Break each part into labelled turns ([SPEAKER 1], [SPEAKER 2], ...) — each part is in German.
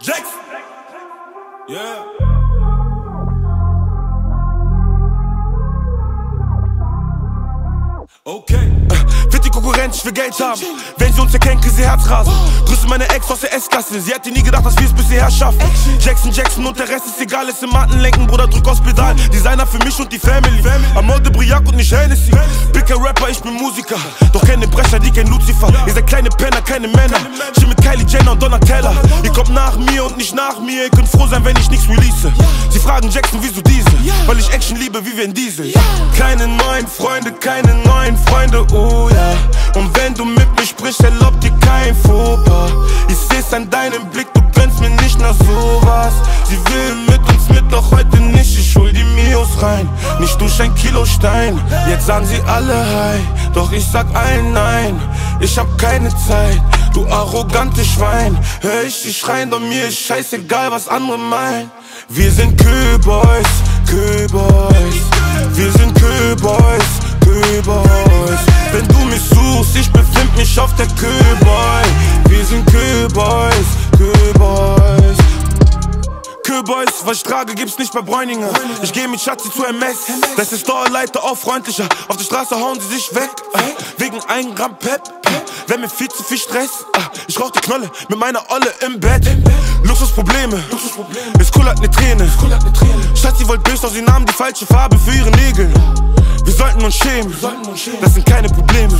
[SPEAKER 1] Jax. Yeah. Okay. Wird die Konkurrenz, ich will Geld haben. Wenn sie uns erkennt, kriegt sie Herzrasen. Grüße meine Ex aus der S-Klasse. Sie hätte nie gedacht, dass wir es bisher schaffen. Jackson, Jackson und der Rest ist egal. Ist im Mattenlenken, Bruder, drück aufs Pedal. Designer für mich und die Family. Amor de Briac und nicht Hennessy. Bicker Rapper, ich bin Musiker. Doch keine Brecher, die kein Lucifer. Ihr seid kleine Penner, keine Männer. Ich mit Kylie Jenner und Donatella. Ihr kommt nach mir und nicht nach mir. Ihr könnt froh sein, wenn ich nichts release. Sie fragen Jackson, wieso diese? Weil ich Action liebe, wie wir in Diesel. Keine neuen Freunde, keine neuen Freunde, oh ja. Und wenn du mit mir sprichst, erlaub dir kein Fauxpas. Ich seh's an deinem Blick, du gönnst mir nicht nach sowas. Sie will mit uns mit, doch heute nicht. Ich hol die Mios rein, nicht durch ein Kilo Stein. Jetzt sagen sie alle Hi, doch ich sag allen Nein. Ich hab keine Zeit, du arrogante Schwein. Hör ich die schreien, doch mir ist scheißegal, was andere meinen. Wir sind Kühlboys, Kühlboys. Wir sind Kühlboys. Mich auf der Kühlboy. Wir sind Kühlboys, Kühlboys. Kühlboys, was ich trage, gibt's nicht bei Bräuninger. Ich geh mit Schatzi zu MS. Das ist Dorleiter auch freundlicher. Auf der Straße hauen sie sich weg. äh, Wegen ein Gramm Pep. Wenn mir viel zu viel Stress. äh, Ich rauch die Knolle mit meiner Olle im Bett. Luxusprobleme. Ist cool, hat ne Träne. Schatzi wollte böse, doch sie nahmen die falsche Farbe für ihre Nägel. Wir sollten uns schämen. Das sind keine Probleme.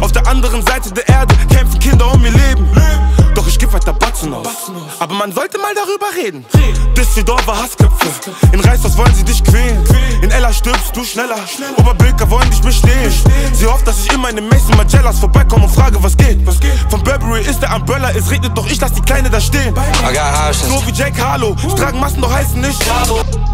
[SPEAKER 1] Auf der anderen Seite der Erde kämpfen Kinder um ihr Leben. Doch ich geb weiter Batzen aus. Aber man sollte mal darüber reden. Düsseldorfer Hassköpfe. In Reißhaus wollen sie dich quälen. Stirbst du schneller. Oberbilker wollen dich bestehlen. Sie hofft, dass ich immer in den Mason Magellas vorbeikomme und frage, was geht. Von Burberry ist der Umbrella. Es regnet, doch ich lass die Kleine da stehen. So wie Jake Harlow. Ich trage Masken, doch heißen nicht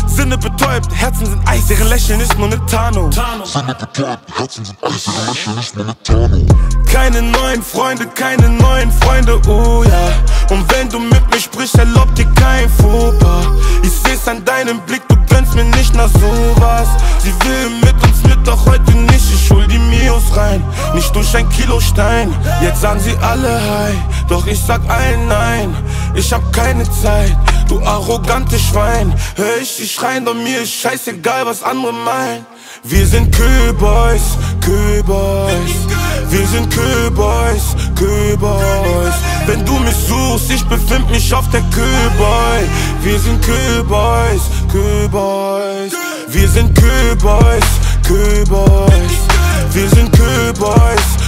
[SPEAKER 1] Sinne betäubt, Herzen sind Eis. Deren Lächeln ist nur ne Tarnung.
[SPEAKER 2] Sinne betäubt, Herzen sind Eis, ihre Lächeln ist nur eine Tarnung.
[SPEAKER 1] Keine neuen Freunde, keine neuen Freunde, oh ja. Und wenn du mit mir sprichst, erlaub dir kein Fauxpas. Ich seh's an deinem Blick, nicht nach sowas. Sie will mit uns mit, doch heute nicht. Ich hol die Mios rein, nicht durch ein Kilo Stein. Jetzt sagen sie alle Hi, doch ich sag allen Nein. Ich hab keine Zeit, du arrogante Schwein. Hör ich die schreien, doch mir ist scheißegal, was andere meinen. Wir sind Kühlboys, Kühlboys. Wir sind Kühlboys, Kühlboys. Wenn du suchst, ich befind mich auf der Kühlboy. Wir sind Kühlboys, Kühlboys. Wir sind Kühlboys, Kühlboys. Wir sind Kühlboys.